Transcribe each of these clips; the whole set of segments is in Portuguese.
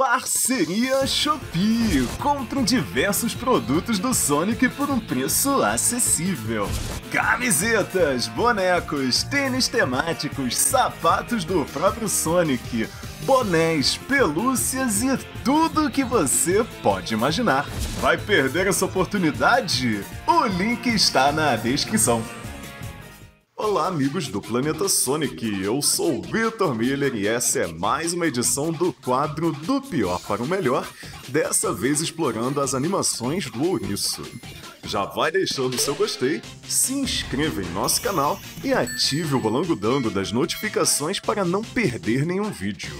Parceria Shopee. Compre diversos produtos do Sonic por um preço acessível. Camisetas, bonecos, tênis temáticos, sapatos do próprio Sonic, bonés, pelúcias e tudo que você pode imaginar. Vai perder essa oportunidade? O link está na descrição. Olá, amigos do Planeta Sonic. Eu sou o Vitor Miller e essa é mais uma edição do quadro Do Pior para o Melhor, dessa vez explorando as animações do Ouriço. Já vai deixando seu gostei, se inscreva em nosso canal e ative o bolango das notificações para não perder nenhum vídeo.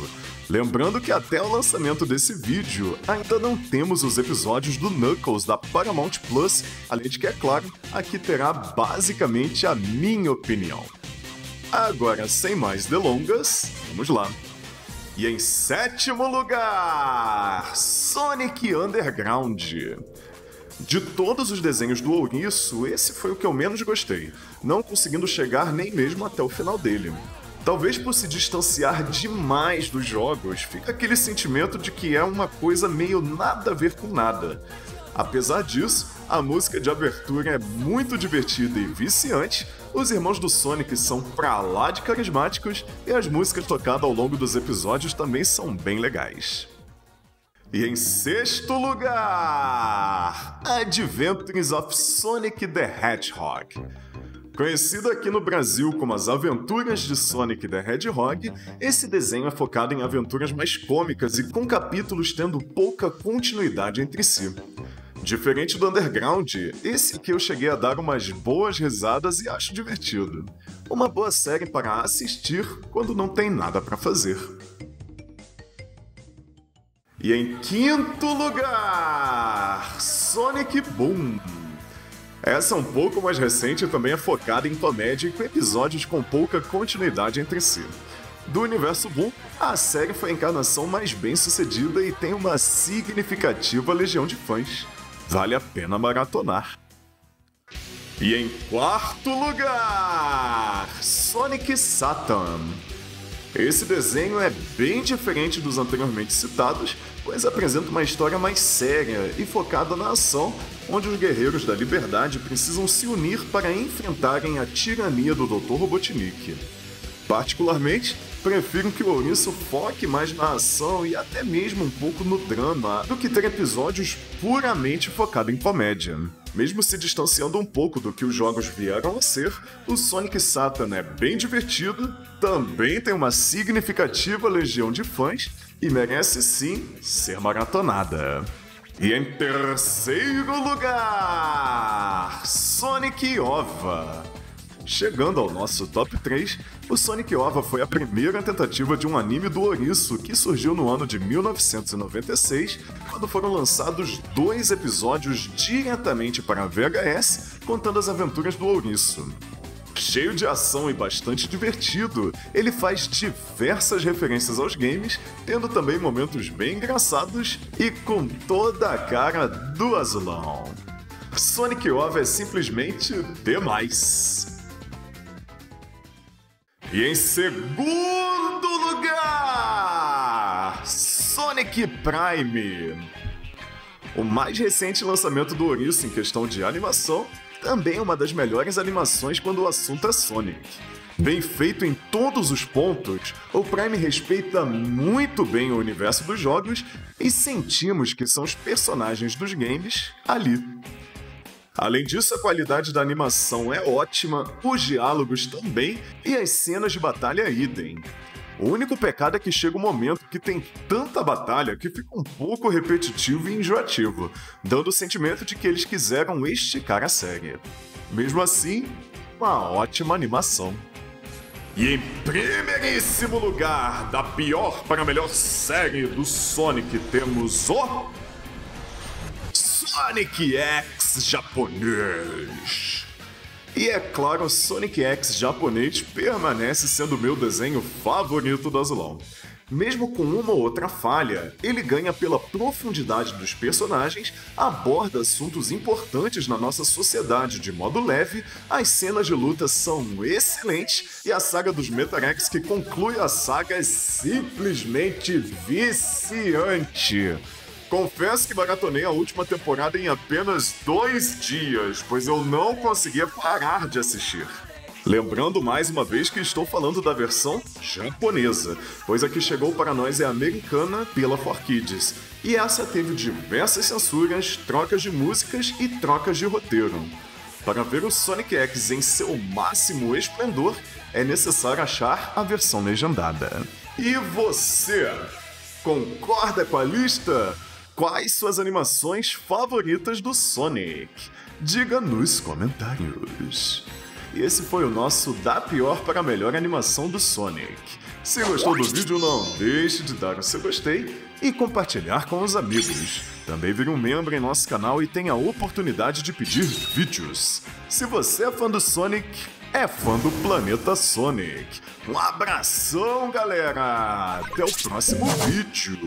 Lembrando que até o lançamento desse vídeo, ainda não temos os episódios do Knuckles da Paramount Plus, além de que, é claro, aqui terá basicamente a minha opinião. Agora, sem mais delongas, vamos lá. E em sétimo lugar, Sonic Underground. De todos os desenhos do Ouriço, esse foi o que eu menos gostei, não conseguindo chegar nem mesmo até o final dele. Talvez por se distanciar demais dos jogos, fica aquele sentimento de que é uma coisa meio nada a ver com nada. Apesar disso, a música de abertura é muito divertida e viciante, os irmãos do Sonic são pra lá de carismáticos e as músicas tocadas ao longo dos episódios também são bem legais. E em sexto lugar, Adventures of Sonic the Hedgehog. Conhecido aqui no Brasil como As Aventuras de Sonic the Hedgehog, esse desenho é focado em aventuras mais cômicas e com capítulos tendo pouca continuidade entre si. Diferente do Underground, esse aqui eu cheguei a dar umas boas risadas e acho divertido. Uma boa série para assistir quando não tem nada para fazer. E em quinto lugar, Sonic Boom. Essa é um pouco mais recente e também é focada em comédia com episódios com pouca continuidade entre si. Do universo Boom, a série foi a encarnação mais bem sucedida e tem uma significativa legião de fãs. Vale a pena maratonar. E em quarto lugar, Sonic Satan. Esse desenho é bem diferente dos anteriormente citados, pois apresenta uma história mais séria e focada na ação, onde os guerreiros da liberdade precisam se unir para enfrentarem a tirania do Dr. Robotnik. Particularmente, prefiro que o Ouriço foque mais na ação e até mesmo um pouco no drama do que ter episódios puramente focados em comédia. Mesmo se distanciando um pouco do que os jogos vieram a ser, o Sonic Satan é bem divertido, também tem uma significativa legião de fãs e merece sim ser maratonada. E em terceiro lugar, Sonic Ova. Chegando ao nosso top 3, o Sonic OVA foi a primeira tentativa de um anime do Ouriço que surgiu no ano de 1996, quando foram lançados dois episódios diretamente para a VHS contando as aventuras do Ouriço. Cheio de ação e bastante divertido, ele faz diversas referências aos games, tendo também momentos bem engraçados e com toda a cara do azulão. Sonic OVA é simplesmente demais. E em segundo lugar, Sonic Prime. O mais recente lançamento do Ouriço em questão de animação também é uma das melhores animações quando o assunto é Sonic. Bem feito em todos os pontos, o Prime respeita muito bem o universo dos jogos e sentimos que são os personagens dos games ali. Além disso, a qualidade da animação é ótima, os diálogos também e as cenas de batalha idem. O único pecado é que chega um momento que tem tanta batalha que fica um pouco repetitivo e enjoativo, dando o sentimento de que eles quiseram esticar a série. Mesmo assim, uma ótima animação. E em primeiríssimo lugar, da pior para a melhor série do Sonic, temos o Sonic X japonês. E é claro, Sonic X japonês permanece sendo meu desenho favorito do Azulão. Mesmo com uma ou outra falha, ele ganha pela profundidade dos personagens, aborda assuntos importantes na nossa sociedade de modo leve, as cenas de luta são excelentes e a saga dos Metarex que conclui a saga é simplesmente viciante. Confesso que maratonei a última temporada em apenas dois dias, pois eu não conseguia parar de assistir. Lembrando mais uma vez que estou falando da versão japonesa, pois a que chegou para nós é americana pela 4Kids, e essa teve diversas censuras, trocas de músicas e trocas de roteiro. Para ver o Sonic X em seu máximo esplendor, é necessário achar a versão legendada. E você? Concorda com a lista? Quais suas animações favoritas do Sonic? Diga nos comentários. E esse foi o nosso da pior para a melhor animação do Sonic. Se gostou do vídeo, não deixe de dar o seu gostei e compartilhar com os amigos. Também vire um membro em nosso canal e tenha a oportunidade de pedir vídeos. Se você é fã do Sonic, é fã do Planeta Sonic. Um abração, galera! Até o próximo vídeo!